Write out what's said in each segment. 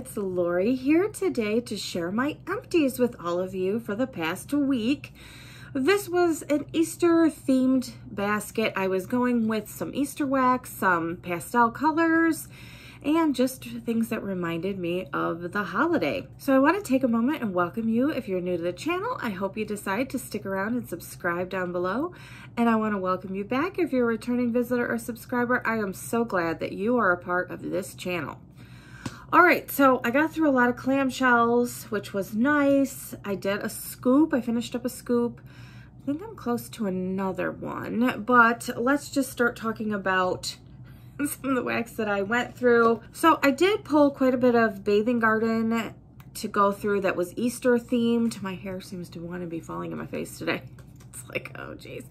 it's Lori here today to share my empties with all of you for the past week. This was an Easter themed basket. I was going with some Easter wax, some pastel colors, and just things that reminded me of the holiday. So I want to take a moment and welcome you if you're new to the channel. I hope you decide to stick around and subscribe down below. And I want to welcome you back if you're a returning visitor or subscriber. I am so glad that you are a part of this channel. All right, so I got through a lot of clamshells, which was nice. I did a scoop. I finished up a scoop. I think I'm close to another one, but let's just start talking about some of the wax that I went through. So I did pull quite a bit of Bathing Garden to go through that was Easter themed. My hair seems to want to be falling in my face today. It's like, oh geez.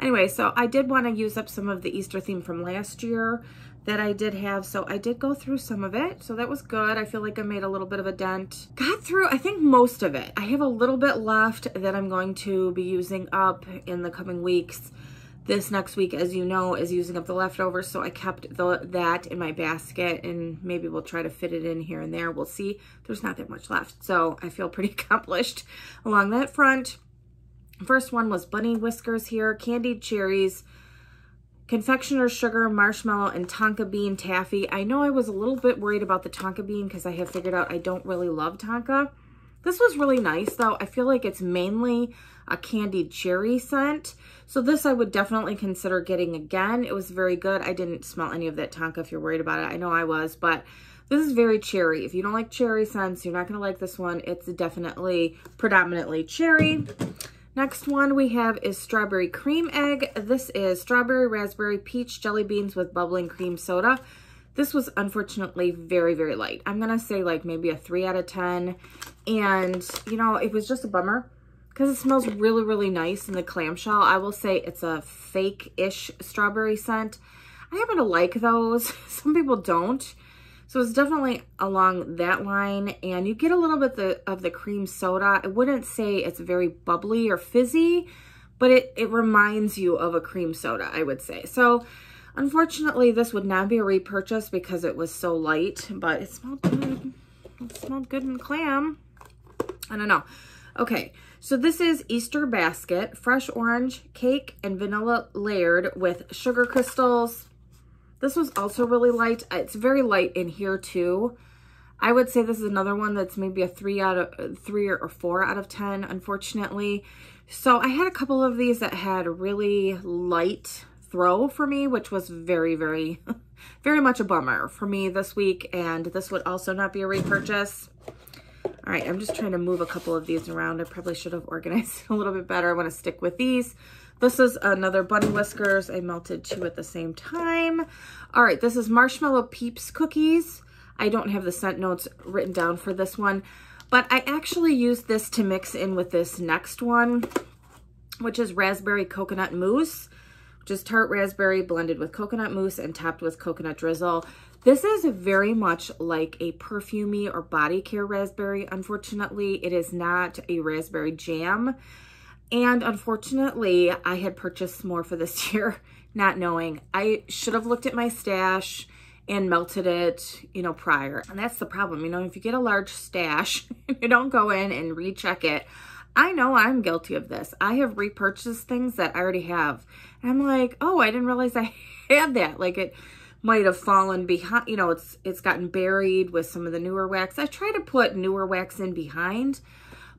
Anyway, so I did want to use up some of the Easter theme from last year that I did have. So I did go through some of it. So that was good. I feel like I made a little bit of a dent. Got through, I think, most of it. I have a little bit left that I'm going to be using up in the coming weeks. This next week, as you know, is using up the leftovers. So I kept the, that in my basket and maybe we'll try to fit it in here and there. We'll see. There's not that much left. So I feel pretty accomplished along that front. First one was bunny whiskers here, candied cherries, confectioner sugar, marshmallow, and tonka bean taffy. I know I was a little bit worried about the tonka bean because I have figured out I don't really love tonka. This was really nice though. I feel like it's mainly a candied cherry scent. So this I would definitely consider getting again. It was very good. I didn't smell any of that tonka if you're worried about it. I know I was, but this is very cherry. If you don't like cherry scents, you're not going to like this one. It's definitely predominantly cherry. Next one we have is strawberry cream egg. This is strawberry, raspberry, peach jelly beans with bubbling cream soda. This was unfortunately very, very light. I'm going to say like maybe a 3 out of 10. And, you know, it was just a bummer because it smells really, really nice in the clamshell. I will say it's a fake-ish strawberry scent. I happen to like those. Some people don't. So it's definitely along that line. And you get a little bit the, of the cream soda. I wouldn't say it's very bubbly or fizzy, but it, it reminds you of a cream soda, I would say. So unfortunately, this would not be a repurchase because it was so light, but it smelled good. It smelled good in clam. I don't know. Okay, so this is Easter Basket, fresh orange cake and vanilla layered with sugar crystals, this was also really light. It's very light in here too. I would say this is another one that's maybe a three out of three or four out of 10, unfortunately. So I had a couple of these that had really light throw for me, which was very, very, very much a bummer for me this week. And this would also not be a repurchase. All right, I'm just trying to move a couple of these around. I probably should have organized a little bit better. I want to stick with these. This is another Bunny Whiskers. I melted two at the same time. All right, this is Marshmallow Peeps Cookies. I don't have the scent notes written down for this one, but I actually used this to mix in with this next one, which is Raspberry Coconut Mousse, which is tart raspberry blended with coconut mousse and topped with coconut drizzle. This is very much like a perfumey or body care raspberry. Unfortunately, it is not a raspberry jam. And unfortunately, I had purchased more for this year, not knowing. I should have looked at my stash and melted it, you know, prior. And that's the problem. You know, if you get a large stash, you don't go in and recheck it. I know I'm guilty of this. I have repurchased things that I already have. And I'm like, oh, I didn't realize I had that. Like it might have fallen behind, you know, it's it's gotten buried with some of the newer wax. I try to put newer wax in behind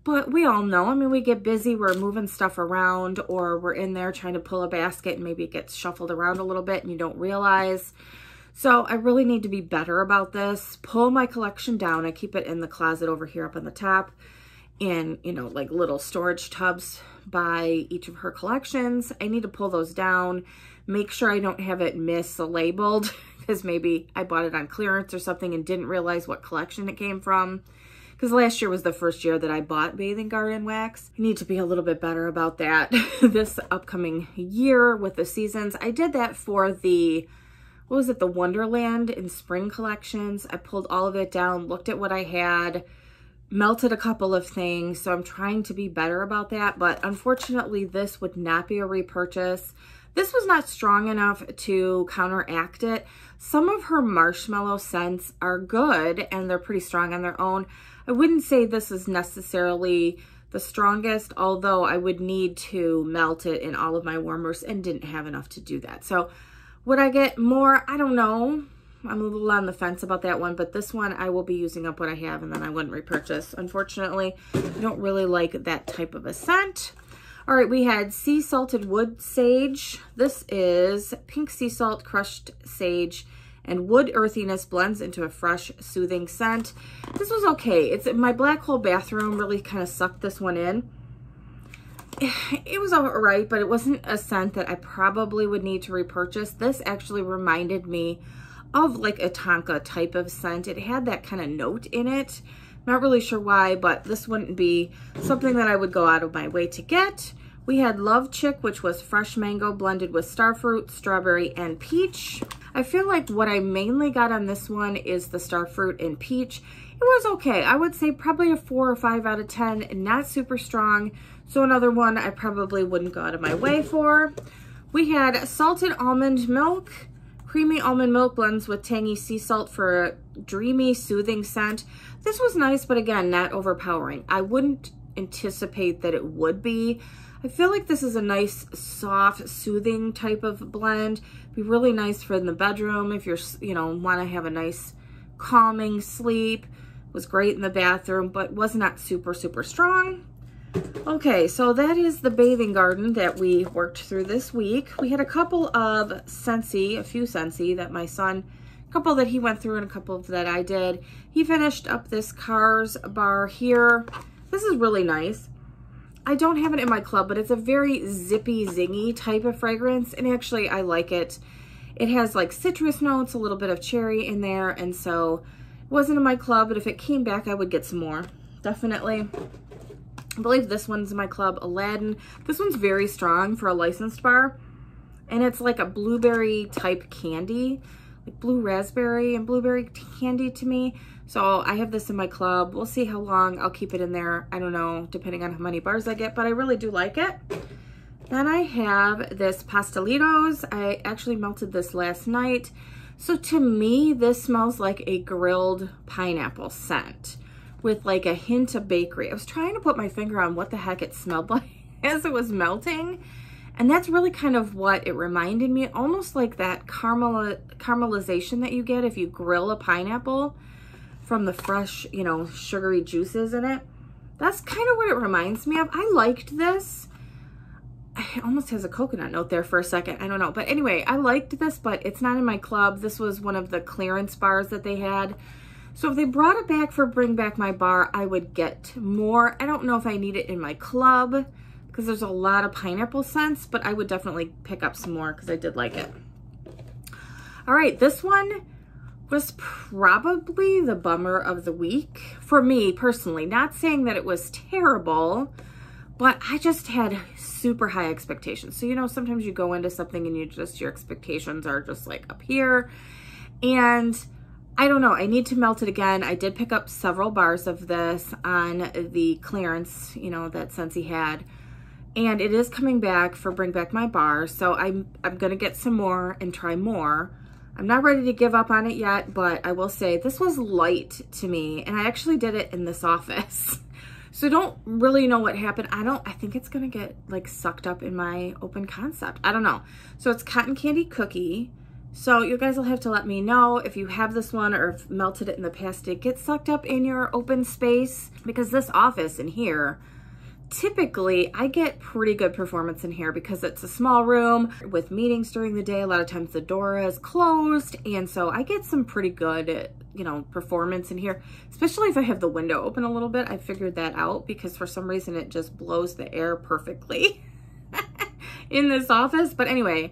but we all know, I mean, we get busy, we're moving stuff around, or we're in there trying to pull a basket and maybe it gets shuffled around a little bit and you don't realize. So I really need to be better about this. Pull my collection down. I keep it in the closet over here up on the top in, you know, like little storage tubs by each of her collections. I need to pull those down, make sure I don't have it mislabeled because maybe I bought it on clearance or something and didn't realize what collection it came from because last year was the first year that I bought Bathing Garden wax. I need to be a little bit better about that this upcoming year with the seasons. I did that for the, what was it, the Wonderland and Spring collections. I pulled all of it down, looked at what I had, melted a couple of things. So I'm trying to be better about that. But unfortunately, this would not be a repurchase. This was not strong enough to counteract it. Some of her marshmallow scents are good and they're pretty strong on their own. I wouldn't say this is necessarily the strongest, although I would need to melt it in all of my warmers and didn't have enough to do that. So would I get more? I don't know. I'm a little on the fence about that one, but this one I will be using up what I have and then I wouldn't repurchase. Unfortunately, I don't really like that type of a scent. All right, we had sea salted wood sage. This is pink sea salt, crushed sage, and wood earthiness blends into a fresh, soothing scent. This was okay. It's my black hole bathroom really kind of sucked this one in. It was all right, but it wasn't a scent that I probably would need to repurchase. This actually reminded me of like a Tonka type of scent. It had that kind of note in it. Not really sure why, but this wouldn't be something that I would go out of my way to get. We had Love Chick, which was fresh mango blended with starfruit, strawberry, and peach. I feel like what I mainly got on this one is the starfruit and peach. It was okay. I would say probably a four or five out of 10, not super strong. So another one I probably wouldn't go out of my way for. We had salted almond milk, creamy almond milk blends with tangy sea salt for a dreamy, soothing scent. This was nice, but again, not overpowering. I wouldn't anticipate that it would be. I feel like this is a nice, soft, soothing type of blend. Be really nice for in the bedroom if you're, you know, want to have a nice calming sleep. Was great in the bathroom, but was not super, super strong. Okay, so that is the bathing garden that we worked through this week. We had a couple of Scentsy, a few Scentsy that my son, a couple that he went through and a couple that I did. He finished up this Cars bar here. This is really nice. I don't have it in my club, but it's a very zippy, zingy type of fragrance. And actually, I like it. It has like citrus notes, a little bit of cherry in there. And so it wasn't in my club, but if it came back, I would get some more. Definitely. I believe this one's in my club, Aladdin. This one's very strong for a licensed bar. And it's like a blueberry type candy, like blue raspberry and blueberry candy to me. So I have this in my club. We'll see how long I'll keep it in there. I don't know, depending on how many bars I get, but I really do like it. Then I have this Pastelitos. I actually melted this last night. So to me, this smells like a grilled pineapple scent with like a hint of bakery. I was trying to put my finger on what the heck it smelled like as it was melting. And that's really kind of what it reminded me, almost like that caramel caramelization that you get if you grill a pineapple from the fresh, you know, sugary juices in it. That's kind of what it reminds me of. I liked this. It almost has a coconut note there for a second. I don't know. But anyway, I liked this, but it's not in my club. This was one of the clearance bars that they had. So if they brought it back for Bring Back My Bar, I would get more. I don't know if I need it in my club because there's a lot of pineapple scents, but I would definitely pick up some more because I did like it. All right, this one was probably the bummer of the week for me personally. Not saying that it was terrible, but I just had super high expectations. So, you know, sometimes you go into something and you just, your expectations are just like up here. And I don't know, I need to melt it again. I did pick up several bars of this on the clearance, you know, that Scentsy had. And it is coming back for Bring Back My Bar. So I'm, I'm going to get some more and try more. I'm not ready to give up on it yet, but I will say this was light to me and I actually did it in this office. So don't really know what happened. I don't, I think it's gonna get like sucked up in my open concept. I don't know. So it's cotton candy cookie. So you guys will have to let me know if you have this one or melted it in the past. It gets sucked up in your open space? Because this office in here, typically I get pretty good performance in here because it's a small room with meetings during the day. A lot of times the door is closed. And so I get some pretty good, you know, performance in here, especially if I have the window open a little bit. I figured that out because for some reason it just blows the air perfectly in this office. But anyway,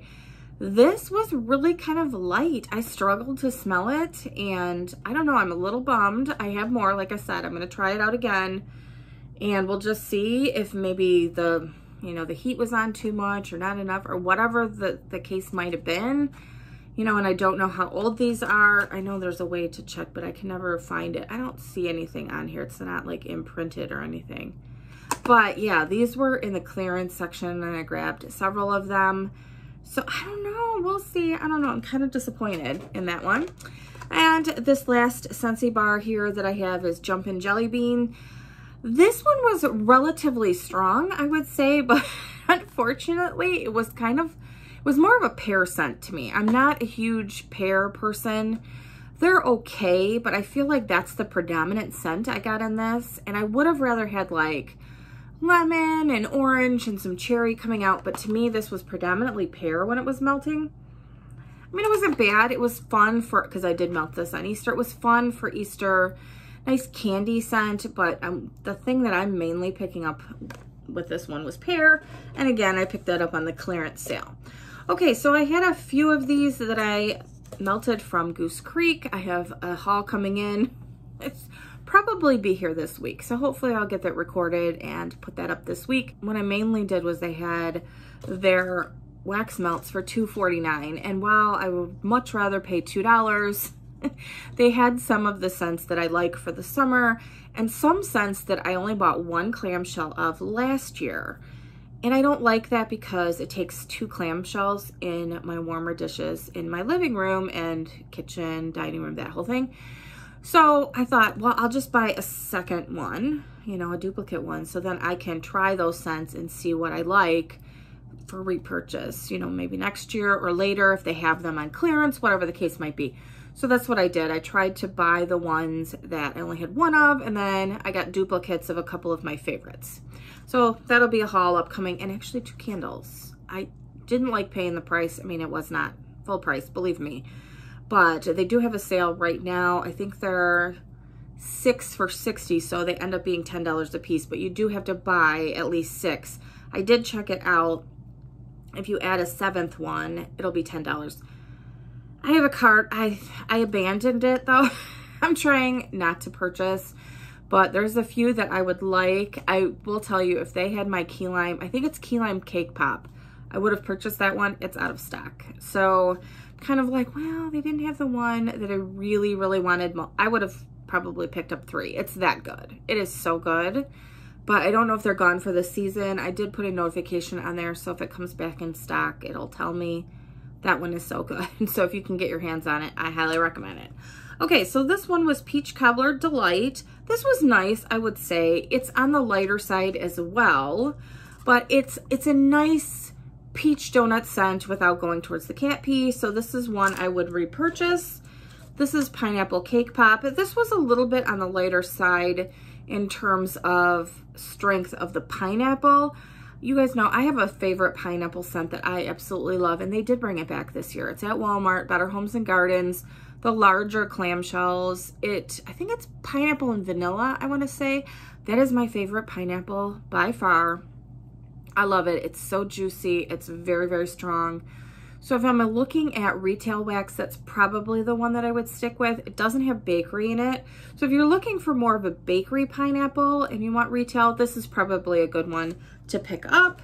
this was really kind of light. I struggled to smell it and I don't know, I'm a little bummed. I have more, like I said, I'm gonna try it out again and we'll just see if maybe the, you know, the heat was on too much or not enough or whatever the, the case might have been. You know, and I don't know how old these are. I know there's a way to check, but I can never find it. I don't see anything on here. It's not like imprinted or anything. But yeah, these were in the clearance section and I grabbed several of them. So I don't know. We'll see. I don't know. I'm kind of disappointed in that one. And this last Scentsy bar here that I have is Jumpin' Jelly Bean. This one was relatively strong, I would say, but unfortunately, it was kind of, it was more of a pear scent to me. I'm not a huge pear person. They're okay, but I feel like that's the predominant scent I got in this. And I would have rather had like lemon and orange and some cherry coming out. But to me, this was predominantly pear when it was melting. I mean, it wasn't bad. It was fun for, because I did melt this on Easter. It was fun for Easter. Nice candy scent. But um, the thing that I'm mainly picking up with this one was pear. And again, I picked that up on the clearance sale. Okay, so I had a few of these that I melted from Goose Creek. I have a haul coming in. It's probably be here this week. So hopefully I'll get that recorded and put that up this week. What I mainly did was they had their wax melts for $2.49. And while I would much rather pay $2, they had some of the scents that I like for the summer and some scents that I only bought one clamshell of last year. And I don't like that because it takes two clamshells in my warmer dishes in my living room and kitchen, dining room, that whole thing. So I thought, well, I'll just buy a second one, you know, a duplicate one, so then I can try those scents and see what I like for repurchase, you know, maybe next year or later if they have them on clearance, whatever the case might be. So that's what I did. I tried to buy the ones that I only had one of, and then I got duplicates of a couple of my favorites. So that'll be a haul upcoming, and actually two candles. I didn't like paying the price. I mean, it was not full price, believe me. But they do have a sale right now. I think they're six for 60, so they end up being $10 a piece, but you do have to buy at least six. I did check it out. If you add a seventh one, it'll be $10. I have a cart. I, I abandoned it though. I'm trying not to purchase but there's a few that I would like. I will tell you if they had my key lime, I think it's key lime cake pop. I would have purchased that one. It's out of stock. So kind of like, well, they didn't have the one that I really, really wanted. I would have probably picked up three. It's that good. It is so good. But I don't know if they're gone for the season. I did put a notification on there. So if it comes back in stock, it'll tell me that one is so good. so if you can get your hands on it, I highly recommend it. Okay, so this one was Peach Cobbler Delight. This was nice, I would say. It's on the lighter side as well, but it's it's a nice peach donut scent without going towards the cat pee. So this is one I would repurchase. This is Pineapple Cake Pop. This was a little bit on the lighter side in terms of strength of the pineapple. You guys know I have a favorite pineapple scent that I absolutely love, and they did bring it back this year. It's at Walmart, Better Homes and Gardens the larger clamshells. It, I think it's pineapple and vanilla, I want to say. That is my favorite pineapple by far. I love it. It's so juicy. It's very, very strong. So if I'm looking at retail wax, that's probably the one that I would stick with. It doesn't have bakery in it. So if you're looking for more of a bakery pineapple and you want retail, this is probably a good one to pick up.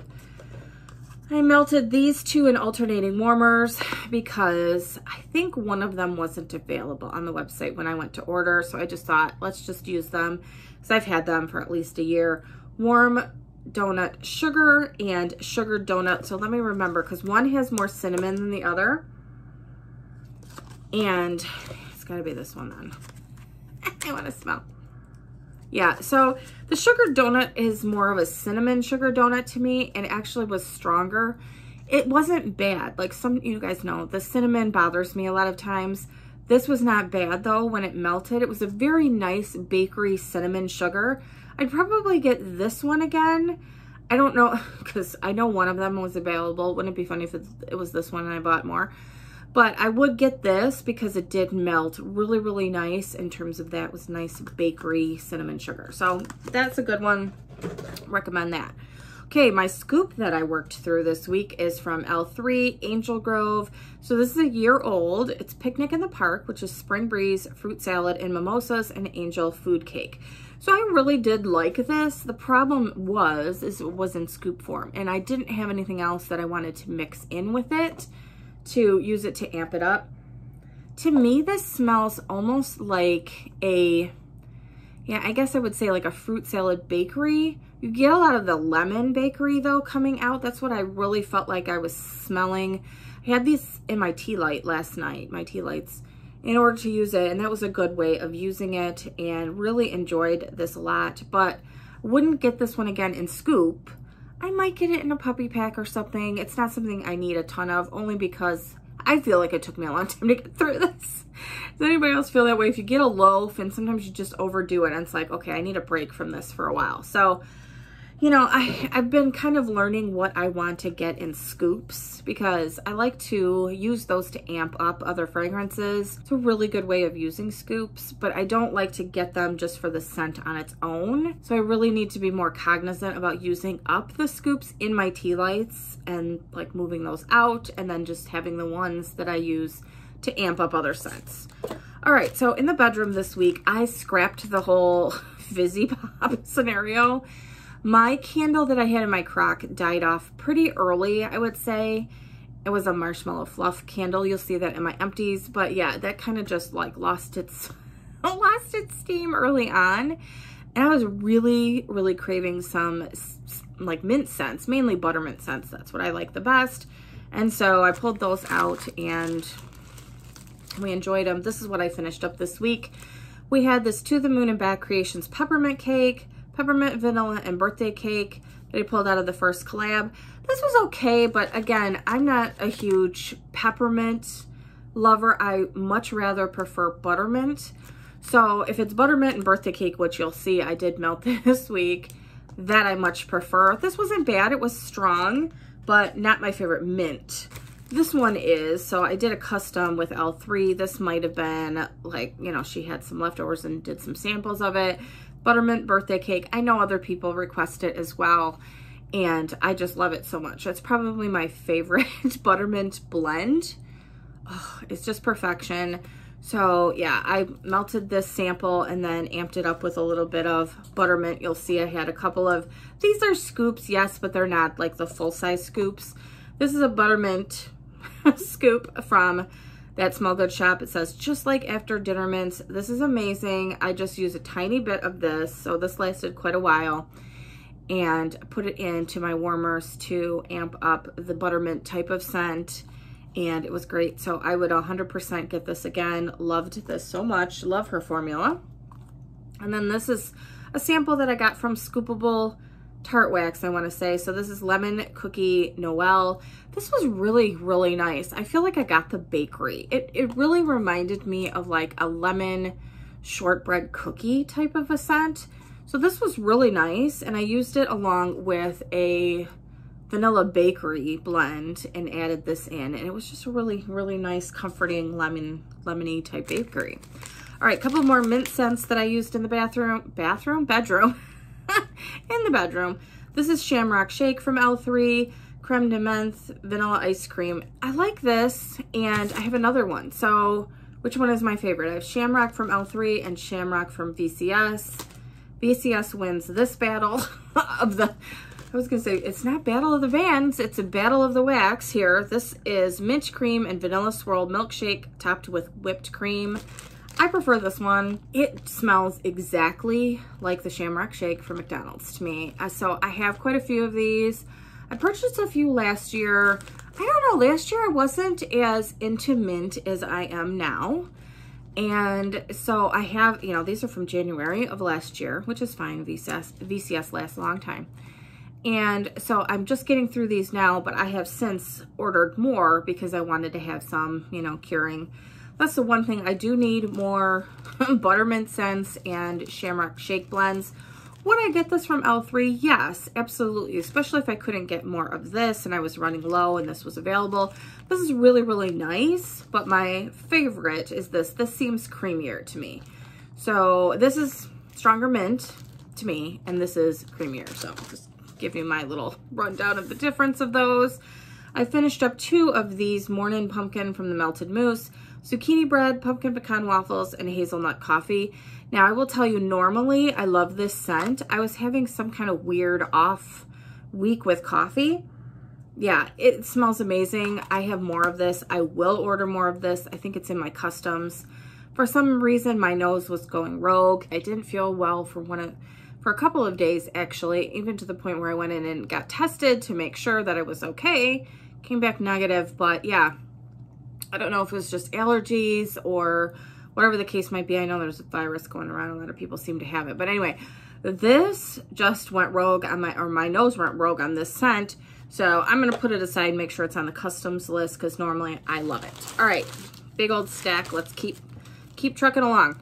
I melted these two in alternating warmers because I think one of them wasn't available on the website when I went to order. So I just thought, let's just use them because I've had them for at least a year. Warm donut sugar and sugar donut. So let me remember because one has more cinnamon than the other. And it's got to be this one then. I want to smell. Yeah, so the sugar donut is more of a cinnamon sugar donut to me and actually was stronger. It wasn't bad. Like some you guys know, the cinnamon bothers me a lot of times. This was not bad though when it melted. It was a very nice bakery cinnamon sugar. I'd probably get this one again. I don't know, because I know one of them was available. Wouldn't it be funny if it was this one and I bought more? But I would get this because it did melt really, really nice in terms of that was nice bakery cinnamon sugar. So that's a good one. Recommend that. Okay, my scoop that I worked through this week is from L3 Angel Grove. So this is a year old. It's Picnic in the Park, which is spring breeze, fruit salad, and mimosas, and angel food cake. So I really did like this. The problem was, is it was in scoop form, and I didn't have anything else that I wanted to mix in with it to use it to amp it up. To me, this smells almost like a, yeah, I guess I would say like a fruit salad bakery. You get a lot of the lemon bakery though coming out. That's what I really felt like I was smelling. I had these in my tea light last night, my tea lights, in order to use it. And that was a good way of using it and really enjoyed this a lot. But wouldn't get this one again in scoop. I might get it in a puppy pack or something. It's not something I need a ton of only because I feel like it took me a long time to get through this. Does anybody else feel that way? If you get a loaf and sometimes you just overdo it and it's like, okay, I need a break from this for a while. So you know, I, I've been kind of learning what I want to get in scoops because I like to use those to amp up other fragrances. It's a really good way of using scoops, but I don't like to get them just for the scent on its own. So I really need to be more cognizant about using up the scoops in my tea lights and like moving those out and then just having the ones that I use to amp up other scents. All right, so in the bedroom this week, I scrapped the whole fizzy pop scenario my candle that I had in my crock died off pretty early, I would say. It was a marshmallow fluff candle. You'll see that in my empties. But yeah, that kind of just like lost its lost its steam early on. And I was really, really craving some like mint scents, mainly buttermint scents. That's what I like the best. And so I pulled those out and we enjoyed them. This is what I finished up this week. We had this To the Moon and Back Creations peppermint cake peppermint vanilla and birthday cake that I pulled out of the first collab. This was okay, but again, I'm not a huge peppermint lover. I much rather prefer buttermint. So if it's buttermint and birthday cake, which you'll see I did melt this week, that I much prefer. This wasn't bad. It was strong, but not my favorite mint. This one is, so I did a custom with L3. This might have been like, you know, she had some leftovers and did some samples of it buttermint birthday cake. I know other people request it as well, and I just love it so much. It's probably my favorite buttermint blend. Oh, it's just perfection. So yeah, I melted this sample and then amped it up with a little bit of buttermint. You'll see I had a couple of, these are scoops, yes, but they're not like the full-size scoops. This is a buttermint scoop from that Smell Good shop. It says, just like after dinner mints, this is amazing. I just use a tiny bit of this. So this lasted quite a while and put it into my warmers to amp up the buttermint type of scent and it was great. So I would 100% get this again. Loved this so much. Love her formula. And then this is a sample that I got from Scoopable Tarte Wax, I want to say. So this is Lemon Cookie Noel. This was really, really nice. I feel like I got the bakery. It, it really reminded me of like a lemon shortbread cookie type of a scent. So this was really nice. And I used it along with a vanilla bakery blend and added this in. And it was just a really, really nice, comforting lemon, lemony type bakery. All right, a couple more mint scents that I used in the bathroom, bathroom, bedroom. in the bedroom. This is Shamrock Shake from L3, creme de menthe, vanilla ice cream. I like this, and I have another one. So which one is my favorite? I have Shamrock from L3 and Shamrock from VCS. VCS wins this battle of the, I was gonna say, it's not battle of the vans, it's a battle of the wax here. This is mint cream and vanilla swirl milkshake topped with whipped cream. I prefer this one. It smells exactly like the Shamrock Shake from McDonald's to me. Uh, so I have quite a few of these. I purchased a few last year. I don't know, last year I wasn't as into mint as I am now. And so I have, you know, these are from January of last year, which is fine. VCS, VCS lasts a long time. And so I'm just getting through these now, but I have since ordered more because I wanted to have some, you know, curing that's the one thing. I do need more buttermint scents and shamrock shake blends. Would I get this from L3? Yes, absolutely. Especially if I couldn't get more of this and I was running low and this was available. This is really, really nice. But my favorite is this. This seems creamier to me. So this is stronger mint to me and this is creamier. So just give you my little rundown of the difference of those. I finished up two of these Morning Pumpkin from the Melted Mousse zucchini bread, pumpkin pecan waffles, and hazelnut coffee. Now, I will tell you, normally I love this scent. I was having some kind of weird off week with coffee. Yeah, it smells amazing. I have more of this. I will order more of this. I think it's in my customs. For some reason, my nose was going rogue. I didn't feel well for one of for a couple of days actually, even to the point where I went in and got tested to make sure that I was okay. Came back negative, but yeah, I don't know if it was just allergies or whatever the case might be. I know there's a virus going around. A lot of people seem to have it. But anyway, this just went rogue on my, or my nose went rogue on this scent. So I'm going to put it aside, and make sure it's on the customs list because normally I love it. All right, big old stack. Let's keep, keep trucking along.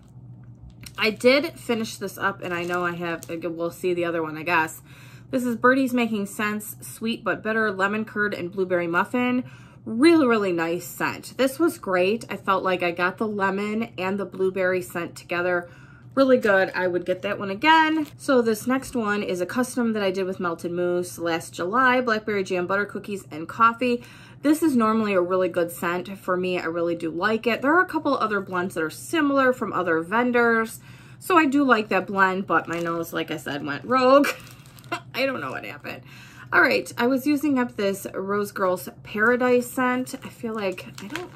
I did finish this up and I know I have, we'll see the other one, I guess. This is Birdie's Making Scents Sweet But Bitter Lemon Curd and Blueberry Muffin. Really, really nice scent. This was great. I felt like I got the lemon and the blueberry scent together really good. I would get that one again. So this next one is a custom that I did with Melted Mousse last July, Blackberry Jam Butter Cookies and Coffee. This is normally a really good scent for me. I really do like it. There are a couple other blends that are similar from other vendors. So I do like that blend, but my nose, like I said, went rogue. I don't know what happened. All right, I was using up this Rose Girls Paradise scent. I feel like, I don't,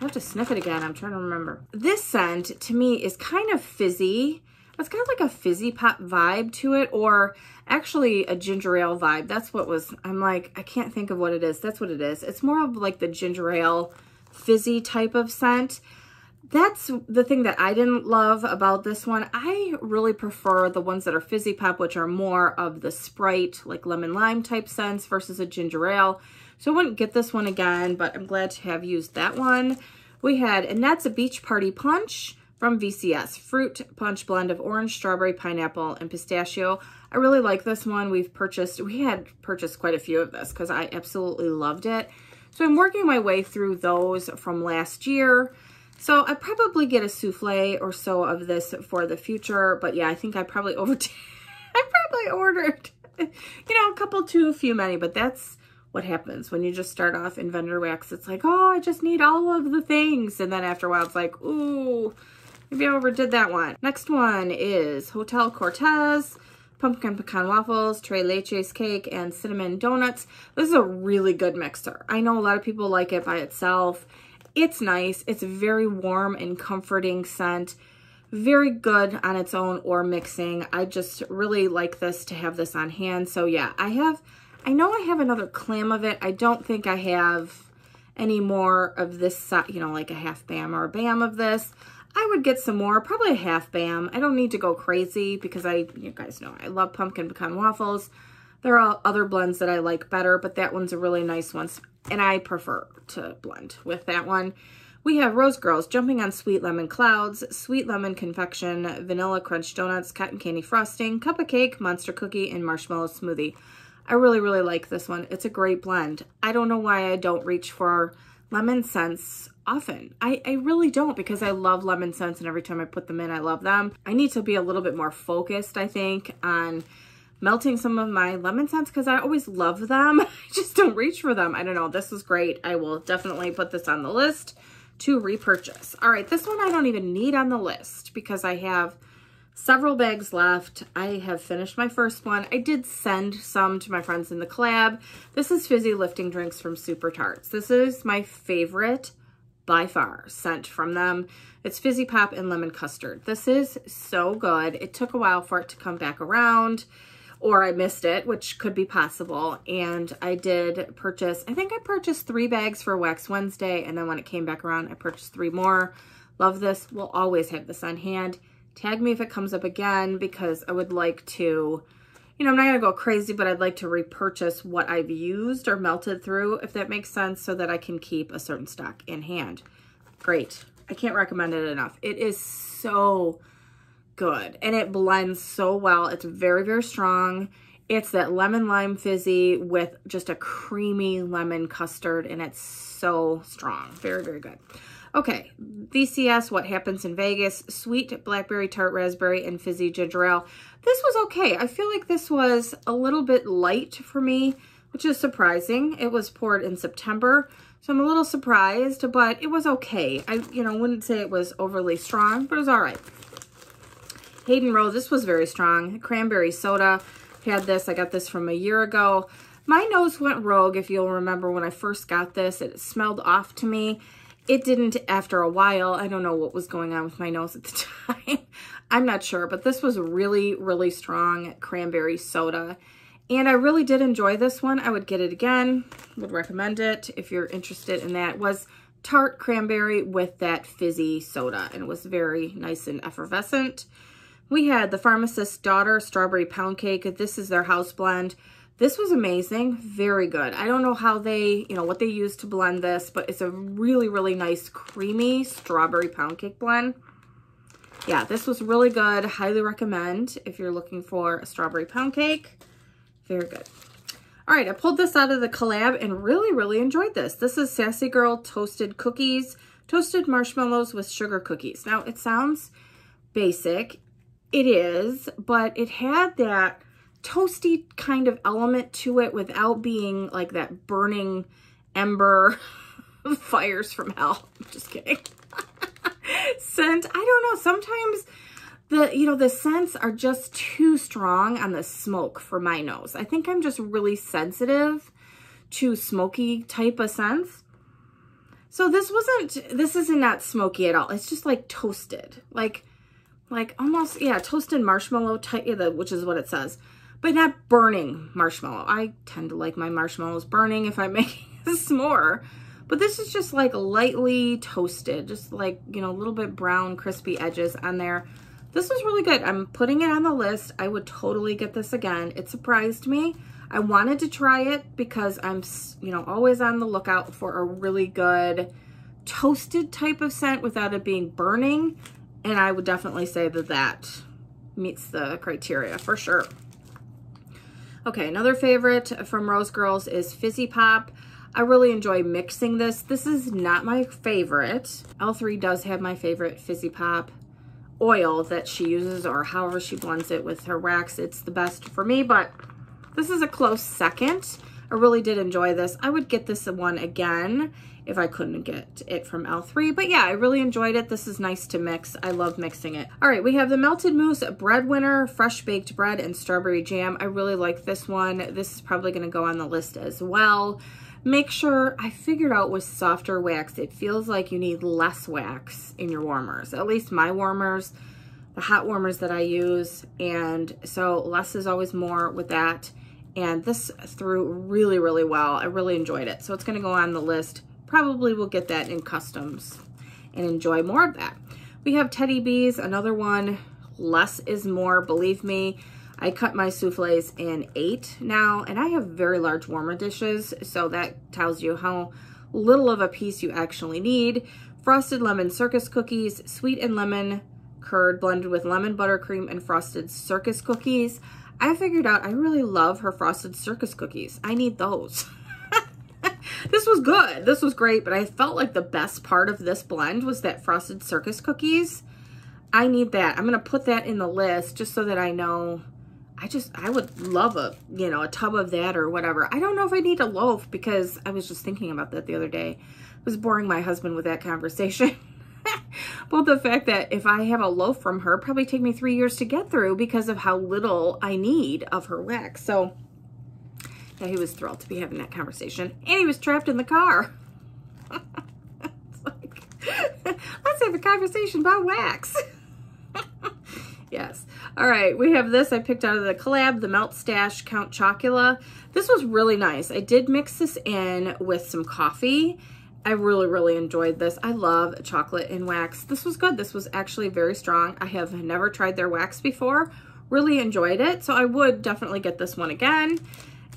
I have to sniff it again. I'm trying to remember. This scent to me is kind of fizzy. It's got like a fizzy pop vibe to it or actually a ginger ale vibe. That's what was, I'm like, I can't think of what it is. That's what it is. It's more of like the ginger ale fizzy type of scent. That's the thing that I didn't love about this one. I really prefer the ones that are fizzy pop, which are more of the Sprite, like lemon lime type scents versus a ginger ale. So I wouldn't get this one again, but I'm glad to have used that one. We had, and that's a Beach Party Punch from VCS. Fruit punch blend of orange, strawberry, pineapple, and pistachio. I really like this one. We've purchased, we had purchased quite a few of this because I absolutely loved it. So I'm working my way through those from last year. So I probably get a souffle or so of this for the future. But yeah, I think I probably over I probably ordered, you know, a couple too few many, but that's what happens when you just start off in vendor wax. It's like, oh, I just need all of the things. And then after a while, it's like, ooh, maybe I overdid that one. Next one is Hotel Cortez, pumpkin pecan waffles, tres leches cake, and cinnamon donuts. This is a really good mixer. I know a lot of people like it by itself. It's nice. It's a very warm and comforting scent. Very good on its own or mixing. I just really like this to have this on hand. So yeah, I have I know I have another clam of it. I don't think I have any more of this, you know, like a half bam or a bam of this. I would get some more, probably a half bam. I don't need to go crazy because I, you guys know, I love pumpkin pecan waffles. There are other blends that I like better, but that one's a really nice one. And I prefer to blend with that one. We have Rose Girls Jumping on Sweet Lemon Clouds, Sweet Lemon Confection, Vanilla Crunch Donuts, Cotton Candy Frosting, Cup of Cake, Monster Cookie, and Marshmallow Smoothie. I really, really like this one. It's a great blend. I don't know why I don't reach for lemon scents often. I, I really don't because I love lemon scents and every time I put them in, I love them. I need to be a little bit more focused, I think, on melting some of my lemon scents because I always love them. I just don't reach for them. I don't know. This is great. I will definitely put this on the list to repurchase. All right, this one I don't even need on the list because I have several bags left. I have finished my first one. I did send some to my friends in the collab. This is Fizzy Lifting Drinks from Super Tarts. This is my favorite by far scent from them. It's Fizzy Pop and Lemon Custard. This is so good. It took a while for it to come back around or I missed it, which could be possible. And I did purchase, I think I purchased three bags for Wax Wednesday. And then when it came back around, I purchased three more. Love this. We'll always have this on hand. Tag me if it comes up again because I would like to, you know, I'm not going to go crazy, but I'd like to repurchase what I've used or melted through, if that makes sense, so that I can keep a certain stock in hand. Great. I can't recommend it enough. It is so good and it blends so well. It's very, very strong. It's that lemon lime fizzy with just a creamy lemon custard and it's so strong. Very, very good. Okay, VCS, What Happens in Vegas, Sweet Blackberry Tart Raspberry and Fizzy Ginger Ale. This was okay. I feel like this was a little bit light for me, which is surprising. It was poured in September, so I'm a little surprised, but it was okay. I, you know, wouldn't say it was overly strong, but it was all right. Hayden Row, this was very strong. Cranberry soda, had this. I got this from a year ago. My nose went rogue, if you'll remember when I first got this. It smelled off to me it didn't after a while. I don't know what was going on with my nose at the time. I'm not sure, but this was really, really strong cranberry soda. And I really did enjoy this one. I would get it again, would recommend it if you're interested in that. It was tart cranberry with that fizzy soda and it was very nice and effervescent. We had the Pharmacist's Daughter Strawberry Pound Cake. This is their house blend. This was amazing. Very good. I don't know how they, you know, what they used to blend this, but it's a really, really nice creamy strawberry pound cake blend. Yeah, this was really good. Highly recommend if you're looking for a strawberry pound cake. Very good. All right, I pulled this out of the collab and really, really enjoyed this. This is Sassy Girl Toasted Cookies, Toasted Marshmallows with Sugar Cookies. Now, it sounds basic. It is, but it had that toasty kind of element to it without being like that burning ember fires from hell. Just kidding. Scent. I don't know. Sometimes the, you know, the scents are just too strong on the smoke for my nose. I think I'm just really sensitive to smoky type of scents. So this wasn't, this isn't not smoky at all. It's just like toasted, like, like almost, yeah, toasted marshmallow type, which is what it says, but not burning marshmallow. I tend to like my marshmallows burning if I'm making a s'more. But this is just like lightly toasted, just like, you know, a little bit brown, crispy edges on there. This was really good. I'm putting it on the list. I would totally get this again. It surprised me. I wanted to try it because I'm, you know, always on the lookout for a really good toasted type of scent without it being burning. And I would definitely say that that meets the criteria for sure. Okay, another favorite from Rose Girls is Fizzy Pop. I really enjoy mixing this. This is not my favorite. L3 does have my favorite Fizzy Pop oil that she uses or however she blends it with her wax. It's the best for me, but this is a close second. I really did enjoy this. I would get this one again if I couldn't get it from L3. But yeah, I really enjoyed it. This is nice to mix. I love mixing it. All right, we have the Melted Mousse Breadwinner Fresh Baked Bread and Strawberry Jam. I really like this one. This is probably going to go on the list as well. Make sure, I figured out with softer wax, it feels like you need less wax in your warmers. At least my warmers, the hot warmers that I use. And so less is always more with that. And this threw really, really well. I really enjoyed it. So it's going to go on the list. Probably will get that in customs and enjoy more of that. We have Teddy Bees, another one. Less is more, believe me. I cut my souffles in eight now, and I have very large warmer dishes, so that tells you how little of a piece you actually need. Frosted lemon circus cookies, sweet and lemon curd blended with lemon buttercream and frosted circus cookies. I figured out I really love her frosted circus cookies. I need those. this was good. This was great, but I felt like the best part of this blend was that frosted circus cookies. I need that. I'm going to put that in the list just so that I know I just, I would love a, you know, a tub of that or whatever. I don't know if I need a loaf because I was just thinking about that the other day. I was boring my husband with that conversation. well, the fact that if I have a loaf from her, probably take me three years to get through because of how little I need of her wax. So, he was thrilled to be having that conversation. And he was trapped in the car. like, let's have a conversation about wax. Yes. All right, we have this I picked out of the collab, the Melt Stash Count Chocula. This was really nice. I did mix this in with some coffee. I really, really enjoyed this. I love chocolate in wax. This was good. This was actually very strong. I have never tried their wax before. Really enjoyed it, so I would definitely get this one again.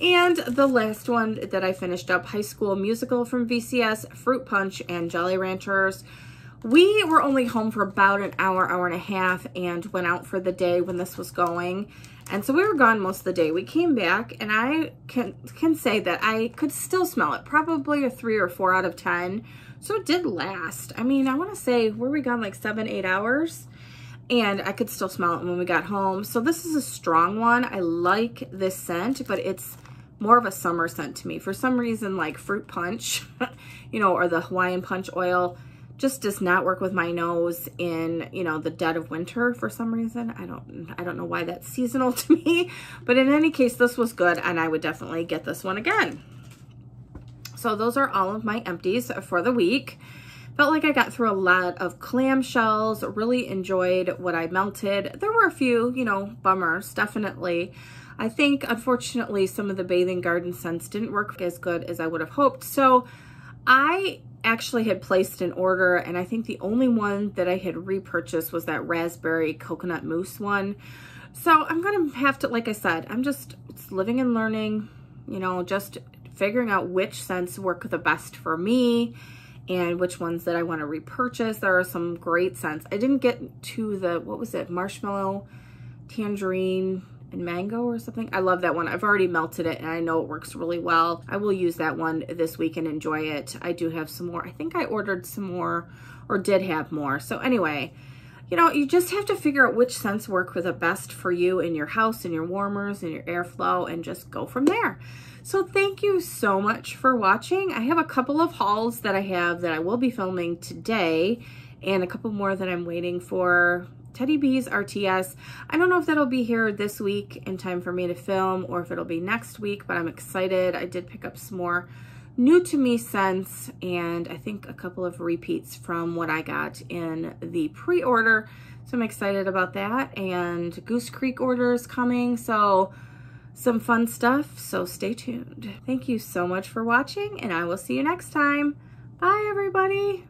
And the last one that I finished up, High School Musical from VCS, Fruit Punch and Jolly Ranchers. We were only home for about an hour, hour and a half, and went out for the day when this was going. And so we were gone most of the day. We came back, and I can, can say that I could still smell it. Probably a 3 or 4 out of 10. So it did last. I mean, I want to say, were we gone like 7, 8 hours? And I could still smell it when we got home. So this is a strong one. I like this scent, but it's more of a summer scent to me. For some reason, like fruit punch, you know, or the Hawaiian punch oil, just does not work with my nose in, you know, the dead of winter for some reason. I don't, I don't know why that's seasonal to me, but in any case, this was good and I would definitely get this one again. So those are all of my empties for the week. Felt like I got through a lot of clamshells, really enjoyed what I melted. There were a few, you know, bummers, definitely. I think, unfortunately, some of the bathing garden scents didn't work as good as I would have hoped. So I actually had placed an order and I think the only one that I had repurchased was that raspberry coconut mousse one. So I'm going to have to, like I said, I'm just living and learning, you know, just figuring out which scents work the best for me and which ones that I want to repurchase. There are some great scents. I didn't get to the, what was it, marshmallow, tangerine, and mango or something. I love that one. I've already melted it and I know it works really well. I will use that one this week and enjoy it. I do have some more. I think I ordered some more or did have more. So anyway, you know, you just have to figure out which scents work with the best for you in your house and your warmers and your airflow and just go from there. So thank you so much for watching. I have a couple of hauls that I have that I will be filming today and a couple more that I'm waiting for Teddy Bees RTS. I don't know if that'll be here this week in time for me to film or if it'll be next week, but I'm excited. I did pick up some more new to me scents and I think a couple of repeats from what I got in the pre-order. So I'm excited about that and Goose Creek orders coming. So some fun stuff. So stay tuned. Thank you so much for watching and I will see you next time. Bye everybody.